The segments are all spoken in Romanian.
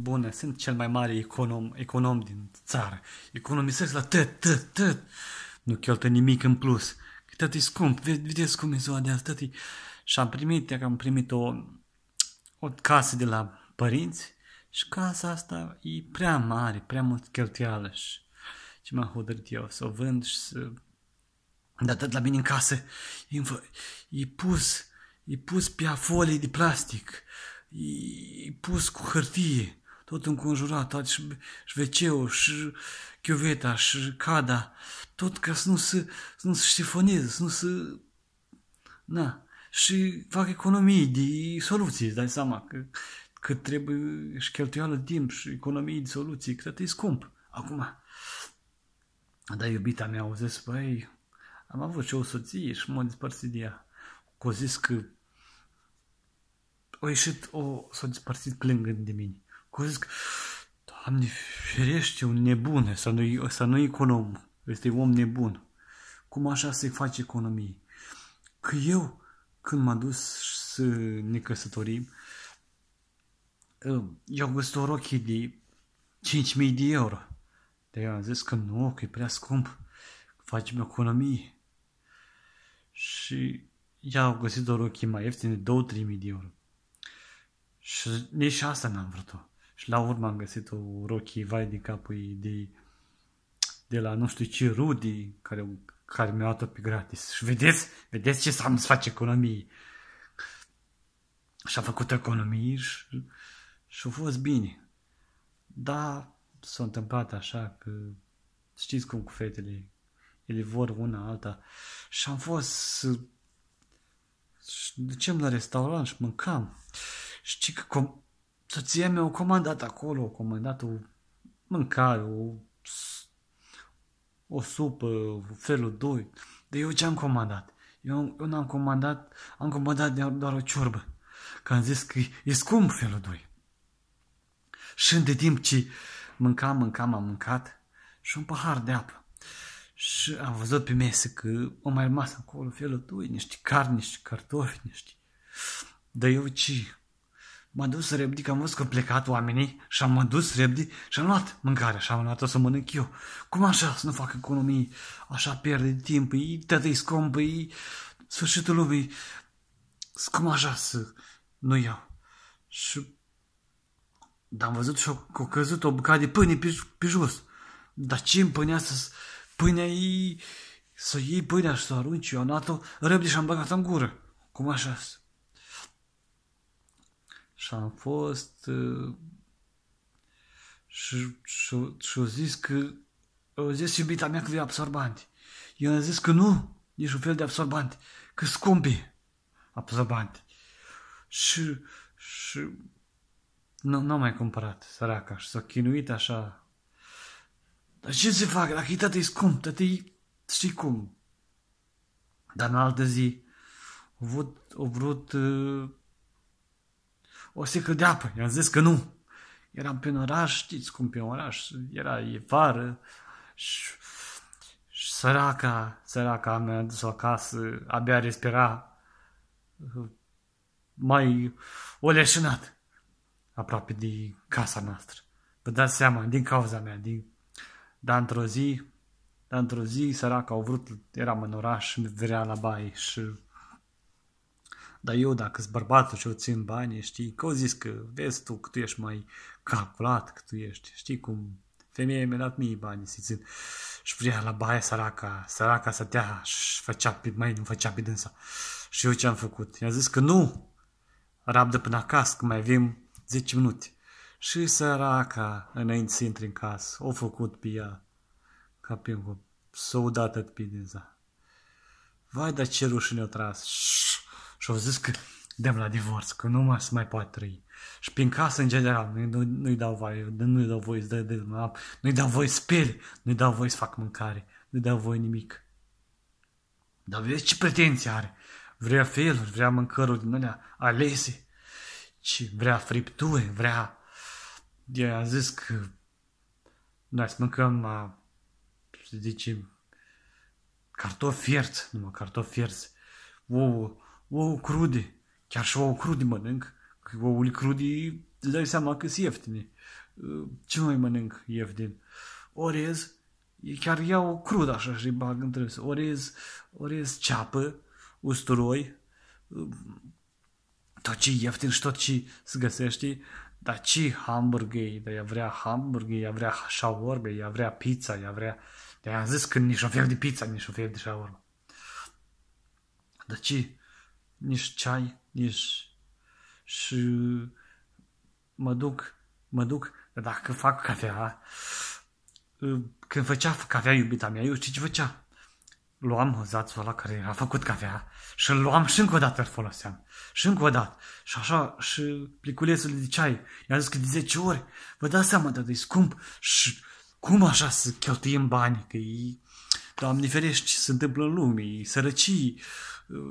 bune, sunt cel mai mare econom, econom din țară. Economisesc la tot, tot, tot. Nu cheltă nimic în plus. Că tot e scump, vedeți cum e ziua de azi, tot e... Și am primit, că am primit o, o casă de la părinți și casa asta e prea mare, prea mult cheltuială și ce m-am hotărât eu să o vând și să... Dar tot la mine în casă e, e pus, e pus pe folii de plastic, e pus cu hârtie, tot înconjurat, tot și, și wc și chiuveta, și cada, tot ca să nu se, să nu se știfoneze, să nu se... Na, și fac economii de soluții, îți dai seama că, că trebuie și cheltuială timp și economii de soluții, că e scump. Acum, dar iubita mea au zis, băi, am avut și o soție și m-am despărțit de ea. Că zis că o ieșit, o, s-a despărțit plângând de mine. Că zis că, Doamne, ferește, un nebun, să nu, să nu econom, este om nebun. Cum așa se face economie? Că eu, când m-am dus să ne căsătorim, eu am găsit o rochie de 5.000 de euro. Dar eu am zis că nu, că e prea scump, facem economie. Și ea au găsit o rochie mai ieftină, 2-3 de euro. Și nici asta n-am vrut-o. Și la urmă am găsit o rochie vai de capul de, de la nu știu ce Rudi, care, care mi-a luat-o pe gratis. Și vedeți, vedeți ce înseamnă să faci economie. Și a făcut economie și, și a fost bine. Dar s-a întâmplat așa că știți cum cu fetele, ele vor una alta și am fost să ducem la restaurant și mâncam. Știi că com- soția mea a comandat acolo, a comandat o mâncare, o, o supă, felul 2. Dar eu ce am comandat? Eu, eu n-am comandat, am comandat doar o ciorbă. Că am zis că e scump felul 2. Și de timp ce mâncam, mâncam, am mâncat și un pahar de apă. Și am văzut pe mesă că o mai rămas acolo felul 2, niște carne, niște cartofi, niște... Dar eu ce? M-am dus repede, că am văzut că plecat oamenii și am dus repede și am luat mâncarea și am luat-o să mănânc eu. Cum așa să nu fac economii? Așa pierde timp, e tătă scump, e sfârșitul lumii. Cum așa să nu iau? Și dar am văzut și că a căzut o bucată de pâine pe, pe jos. Dar ce îmi să pâinea ei, să iei pâinea și să o arunci? Eu am luat-o repede și am băgat în gură. Cum așa? Și am fost... Uh, și, și, și au zis că... Au zis iubita mea că e absorbant. Eu am zis că nu, nici un fel de absorbant. Că scumpi absorbant. Și, și nu, nu am mai cumpărat, săraca, și s-a chinuit așa. Dar ce se fac? Dacă e tătă scump, tătă știi cum. Dar în altă zi, au vrut, au vrut uh, o secă de apă. I-am zis că nu. Eram pe un oraș, știți cum pe un oraș, era e vară și, și săraca, săraca mea dus acasă, abia respira uh, mai oleșinat aproape de casa noastră. Vă dați seama, din cauza mea, din... dar într-o zi, dar într-o zi, săraca au vrut, eram în oraș, vrea la baie și... Dar eu, dacă sunt bărbatul și eu țin bani, știi, că au zis că vezi tu că tu ești mai calculat, că tu ești, știi cum femeia mi-a dat mie bani să țin și vrea la baie săraca, săraca să tea și făcea pe, mai nu făcea pe dânsa. Și eu ce am făcut? I-am zis că nu, rabdă până acasă, că mai avem 10 minute. Și săraca, înainte să intri în casă, o făcut pe ea, ca pe un s-a udat pe dinza. Vai, dar ce rușine o tras. Și au zis că dăm la divorț, că nu mai se mai poate trăi. Și prin casă, în general, nu, nu-i dau voie, nu-i dau voie să dă de apă, nu-i dau voie să speli, nu-i dau voie să fac mâncare, nu-i dau voie nimic. Dar vezi ce pretenții are. Vrea feluri, vrea mâncăruri din alea alese și vrea fripturi, vrea... Eu am zis că noi să mâncăm, să zicem, cartofi fierți, numai cartofi fierți, ouă, ouă crude, chiar și ouă crude mănânc, că ouăle crude îți dai seama că sunt ieftine. Ce mai mănânc ieftin? Orez, chiar iau crud așa și bag între orez, orez ceapă, usturoi, tot ce ieftin și tot ce se găsește, dar ce hamburger, dar ea vrea hamburger, ea vrea shawarma, ea vrea pizza, ea vrea... Dar am zis că nici un fel de pizza, nici un fel de shawarma. Dar ce? Nici ceai, nici... Și mă duc, mă duc, dacă fac cafea, când făcea cafea iubita mea, eu știi ce făcea? luam zațul ăla care a făcut cafea și îl luam și încă o dată îl foloseam. Și încă o dată. Și așa, și pliculețul de ceai. I-a zis că de 10 ori. Vă dați seama, dar e scump. Și cum așa să cheltuim bani? Că e, Doamne ferești, ce se întâmplă în lume, e sărăcii.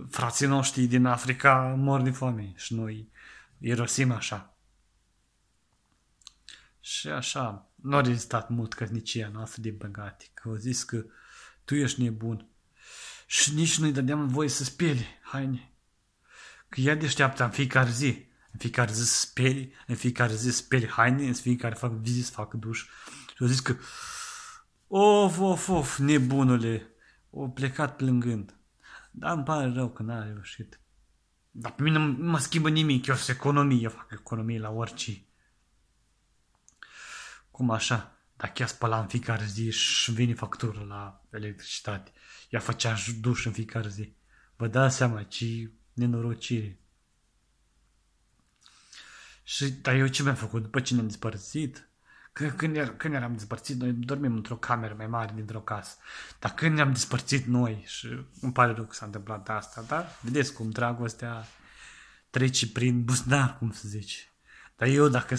Frații noștri din Africa mor de foame și noi irosim așa. Și așa, nu a rezistat mult cărnicia noastră, din păcate, că au zis că tu ești nebun și nici nu-i dădeam voie să speli haine. Că ea deșteaptă în fiecare zi. În fiecare zi speli, în fiecare zi speli haine, în fiecare fac vizit, fac duș. Și au zis că, of, of, of, nebunule, o plecat plângând. Dar îmi pare rău că n-a reușit. Dar pe mine nu mă schimbă nimic, eu sunt economie, eu fac economie la orice. Cum așa? Dacă ea spăla în fiecare zi și vine factură la electricitate ea făcea duș în fiecare zi. Vă dați seama ce nenorocire. Și, dar eu ce mi-am făcut după ce ne-am despărțit? Când, când, er, când eram despărțit, noi dormim într-o cameră mai mare dintr-o casă. Dar când ne-am despărțit noi, și îmi pare rău că s-a întâmplat asta, dar vedeți cum dragostea trece prin buzunar, cum să zice. Dar eu, dacă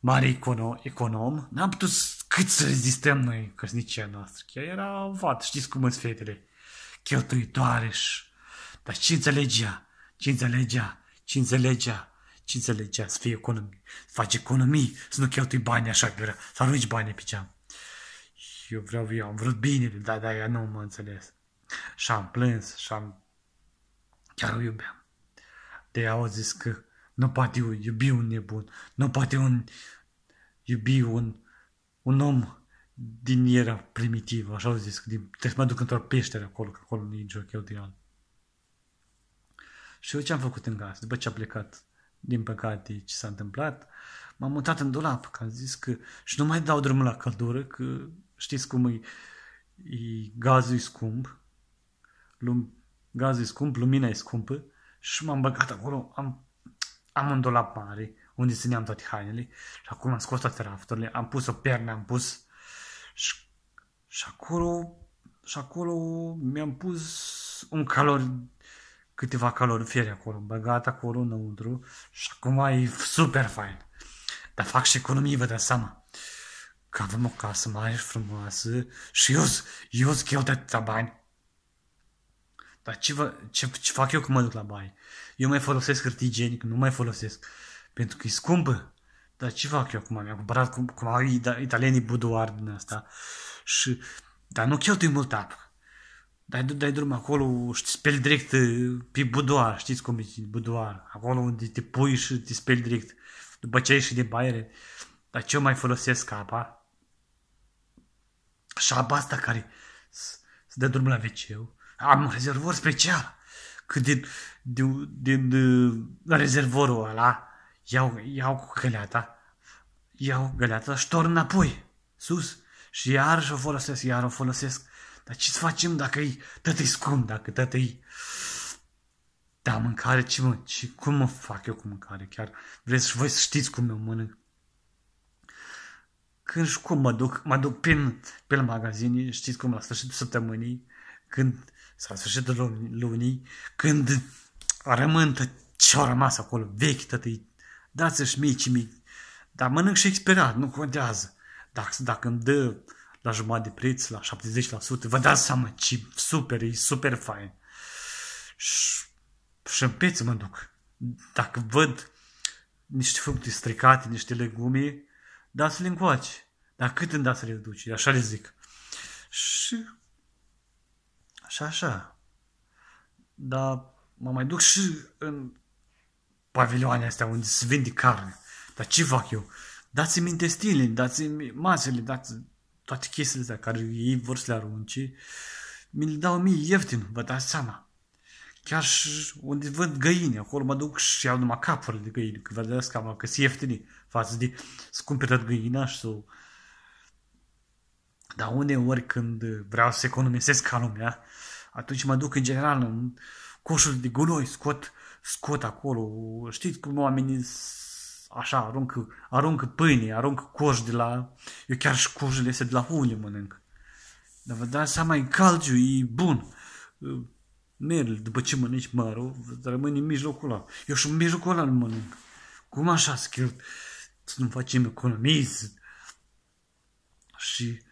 mare econom, econom n-am putut cât să rezistăm noi căsnicia noastră. Chiar era vat, știți cum sunt fetele, cheltuitoare și... Dar ce înțelegea? Ce înțelegea? Ce înțelegea? Ce înțelegea? Să fie economie, să faci economii, să nu cheltui bani așa, că să arunci bani pe geam. Eu vreau, eu am vrut bine, dar da, ea nu mă înțeles. Și am plâns și am... Chiar o iubeam. De ea au zis că nu poate iubi un nebun, nu poate un iubi un un om din era primitivă, așa au zis, din, trebuie să mă duc într-o peșteră acolo, că acolo nu e nicio cheltuială. Și eu ce am făcut în gaz, după ce a plecat, din păcate, ce s-a întâmplat, m-am mutat în dulap, că am zis că și nu mai dau drumul la căldură, că știți cum e, e gazul e scump, lum, gazul e scump, lumina e scumpă și m-am băgat acolo, am, am un dulap mare, unde țineam toate hainele și acum am scos toate rafturile, am pus o pernă, am pus și, și acolo și acolo mi-am pus un calor, câteva calorifere acolo, băgat acolo înăuntru și acum e super fain. Dar fac și economie, vă dați seama. Că avem o casă mare și frumoasă și eu, eu îți atâta bani. Dar ce, vă, ce, ce fac eu când mă duc la baie? Eu mai folosesc hârtie igienică, nu mai folosesc pentru că e scumpă. Dar ce fac eu acum? Mi-am cumpărat cum, cum au italienii budoar din asta. Și, dar nu cheltui mult apă. Dai, dai drum acolo și te speli direct uh, pe budoar, știți cum e budoar, acolo unde te pui și te speli direct, după ce ieși de baie. Dar ce eu mai folosesc apa? Și apa asta care se dă drumul la wc am un rezervor special. Că din, din, din, din rezervorul ăla iau, iau cu găleata, iau găleata și ștorn înapoi, sus. Și iar și o folosesc, iar o folosesc. Dar ce să facem dacă e tătă scump, dacă tătă e... Da, mâncare, ce mă, ce, cum mă fac eu cu mâncare? Chiar vreți și voi să știți cum eu mănânc. Când și cum mă duc, mă duc prin, pe la magazine, știți cum, la sfârșitul săptămânii, când, sau la sfârșitul lunii, când rămân ce au rămas acolo, vechi, tătăi, dați-și mici, mici. Dar mănânc și expirat, nu contează. Dacă, dacă îmi dă la jumătate de preț, la 70%, vă dați seama ce super, e super fain. Și, și în peță mă duc. Dacă văd niște fructe stricate, niște legume, dați-le încoace. Dar cât îmi dați să le duci? Așa le zic. Și, și așa. Dar mă mai duc și în pavilioane astea unde se vinde carne. Dar ce fac eu? Dați-mi intestinele, dați-mi masele, dați toate chestiile astea care ei vor să le arunce. Mi le dau mie ieftin, vă dați seama. Chiar și unde văd găini, acolo mă duc și iau numai capurile de găini, că vă dați seama că sunt ieftine față de să cumperi găina și să dar uneori când vreau să economisesc ca lumea, atunci mă duc în general în coșul de gunoi, scot, scot acolo. Știți cum oamenii așa aruncă, aruncă pâine, aruncă coș de la... Eu chiar și coșurile astea de la hule mănânc. Dar vă dați seama, e calciu, e bun. Merg, după ce mănânci mărul, rămâne în mijlocul ăla. Eu și în mijlocul ăla nu mănânc. Cum așa să să nu facem economii? Și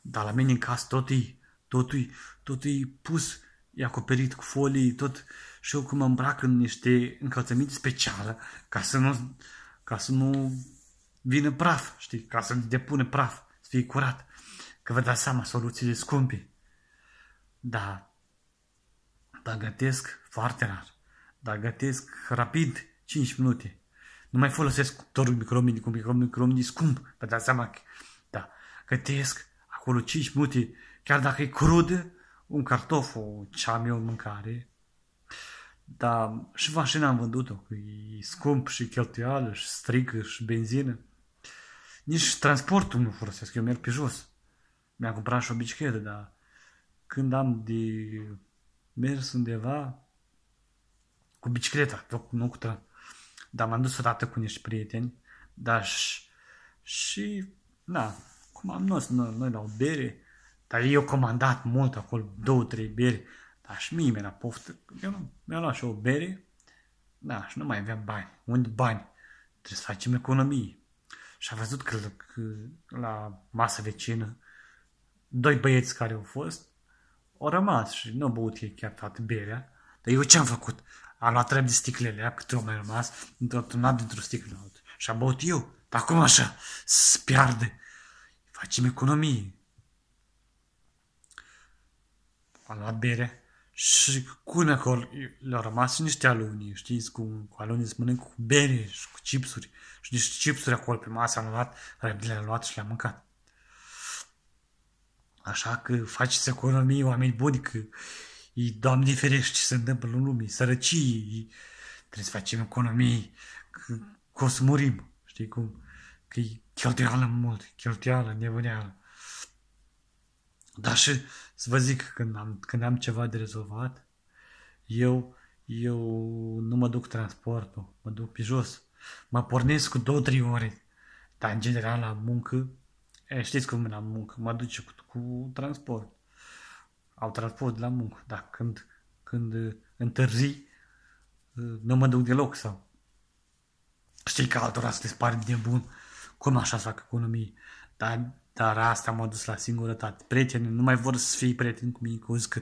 dar la mine în casă tot e, totul, totul e pus, e acoperit cu folii, tot și eu cum mă îmbrac în niște încălțăminte specială ca să nu, ca să nu vină praf, știi, ca să depune praf, să fie curat. Că vă dați seama, soluțiile scumpe. Da, dar gătesc foarte rar. Dar gătesc rapid, 5 minute. Nu mai folosesc torul micromini cu micromini scump. Vă dați seama că, da, gătesc acolo 5 minute, chiar dacă e crudă, un cartof, o cea eu în mâncare. Dar și mașina am vândut-o, că e scump și cheltuială și strică și benzină. Nici transportul nu folosesc, eu merg pe jos. Mi-am cumpărat și o bicicletă, dar când am de mers undeva cu bicicleta, nu cu tra- dar m-am dus odată cu niște prieteni, dar și, și na, cum am noi, noi, noi la o bere, dar eu comandat mult acolo, două, trei bere, dar și mie mi-era poftă. Eu nu, mi-am luat și o bere, da, și nu mai aveam bani. Unde bani? Trebuie să facem economie. Și a văzut că, că la masa vecină, doi băieți care au fost, au rămas și nu au băut ei chiar toată berea. Dar eu ce am făcut? Am luat trei de sticlele, câte au mai rămas, într-o dintr-o sticlă și am băut eu. Dar cum așa? Se pierde. Facem economie. Am luat bere și cu acolo le-au rămas niște aluni, știți, cu, cu aluni să mănânc cu bere și cu chipsuri. Și niște chipsuri acolo pe masă am luat, le-am luat și le-am mâncat. Așa că faceți economie, oameni buni, că e, Doamne ferește, ce se întâmplă în lume, sărăcie, trebuie să facem economie, că, că o să murim, știi cum, că e cheltuială mult, cheltuială, nebuneală. Dar și să vă zic, când am, când am ceva de rezolvat, eu, eu nu mă duc transportul, mă duc pe jos. Mă pornesc cu două, trei ore. Dar în general la muncă, e, știți cum la muncă, mă duce cu, cu transport. Au transport la muncă, dar când, când întârzi, nu mă duc deloc sau știi că altora să le spari de bun cum așa să fac economie? Dar, dar asta m-a dus la singurătate. Prietenii nu mai vor să fie prieteni cu mine, că zic că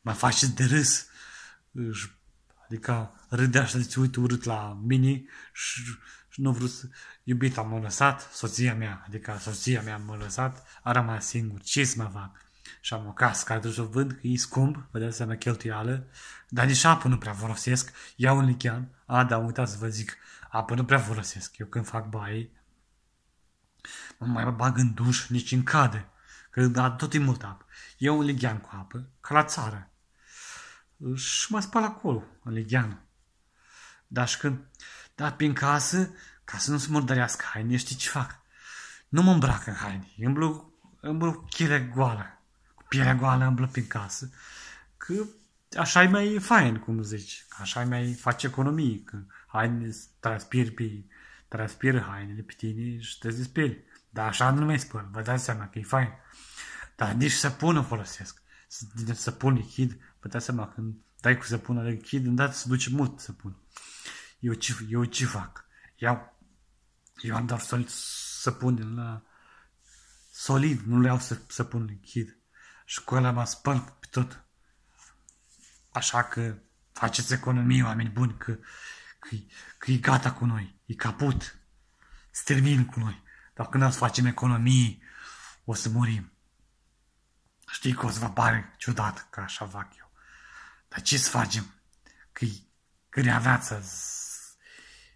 mă faceți de râs. Adică râdea și zice, uite, urât la mine și, și nu vrut să... Iubita m-a lăsat, soția mea, adică soția mea m-a lăsat, a rămas singur. Ce să mă fac? Și am o casă care trebuie să o vând, că e scump, vă dați seama cheltuială, dar nici apă nu prea folosesc, iau un lichean. A, da, uitați să vă zic, apă nu prea folosesc. Eu când fac baie, nu mai bag în duș, nici în cade, că da, tot e mult apă. Eu un lighean cu apă, ca la țară. Și mă spăl acolo, în ligheană. Dar și când, dar prin casă, ca să nu se murdărească haine, știi ce fac? Nu mă îmbrac în haine, îmblu, îmblu chirea goală, cu pielea goală îmblu prin casă, că așa e mai fain, cum zici, așa e mai face economie, că haine, transpir pe, transpiră hainele pe tine și te speli. Dar așa nu mai spun, vă dați seama că e fain. Dar nici săpună folosesc. Săpun lichid, vă dați seama, când dai cu săpună lichid, îndată se duce mult săpun. Eu ce, eu ce fac? Iau, eu am doar solid, săpun din la solid, nu le iau să, săpun lichid. Și cu ăla mă spăl pe tot. Așa că faceți economie, oameni buni, că că, că e gata cu noi, e caput, se termin cu noi. Dar când o să facem economie, o să murim. Știi că o să vă pare ciudat că așa fac eu. Dar ce să facem? Că, că rea viața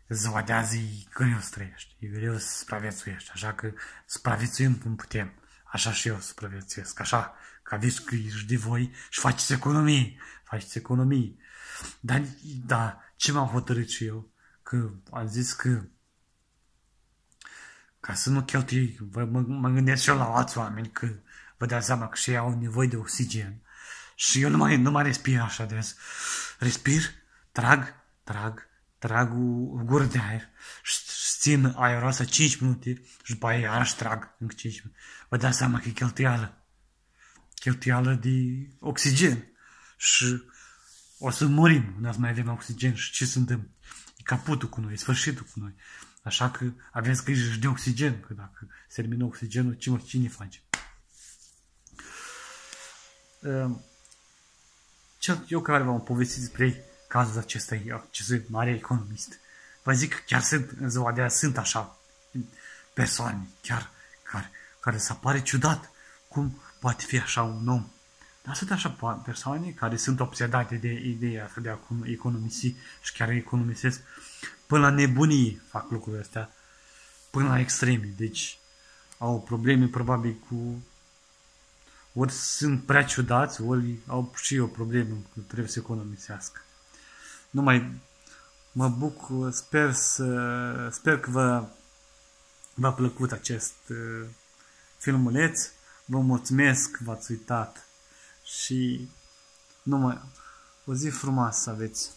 ziua de azi e greu să trăiești, e greu să supraviețuiești, așa că supraviețuim cum putem. Așa și eu supraviețuiesc, așa, că aveți grijă de voi și faceți economii, faceți economii. Dar, da, ce m-am hotărât și eu? Că am zis că ca să nu cheltui, mă, mă gândesc și eu la alți oameni, că vă dați seama că și ei au nevoie de oxigen. Și eu nu mai, nu mai respir așa des. Respir, trag, trag, trag o gură de aer și țin aerul ăsta 5 minute și după aia iarăși trag încă 5 minute. Vă dați seama că e cheltuială. Cheltuială de oxigen. Și o să murim, nu mai avem oxigen și ce se întâmplă? E caputul cu noi, e sfârșitul cu noi. Așa că aveți grijă și de oxigen, că dacă se termină oxigenul, ce cine face? Ehm, eu care v-am povestit despre cazul acestui, acestui mare economist, vă zic că chiar sunt, în ziua de azi, sunt așa persoane, chiar, care, care se pare ciudat cum poate fi așa un om. Dar sunt așa persoane care sunt obsedate de ideea asta de a economisi și chiar economisesc până la nebunii fac lucrurile astea, până la extreme. Deci au probleme probabil cu ori sunt prea ciudați, ori au și o problemă că trebuie să economisească. Nu mai mă bucur, sper, să, sper că vă, v-a plăcut acest uh, filmuleț. Vă mulțumesc că v-ați uitat și numai o zi frumoasă aveți.